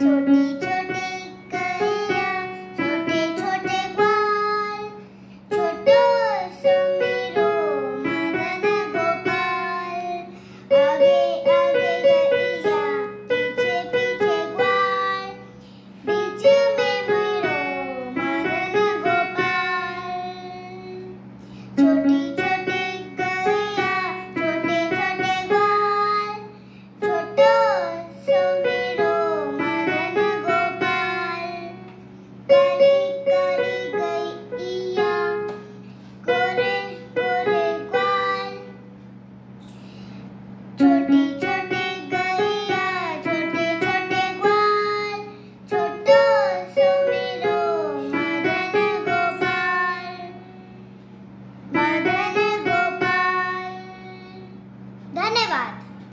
So धन्यवाद।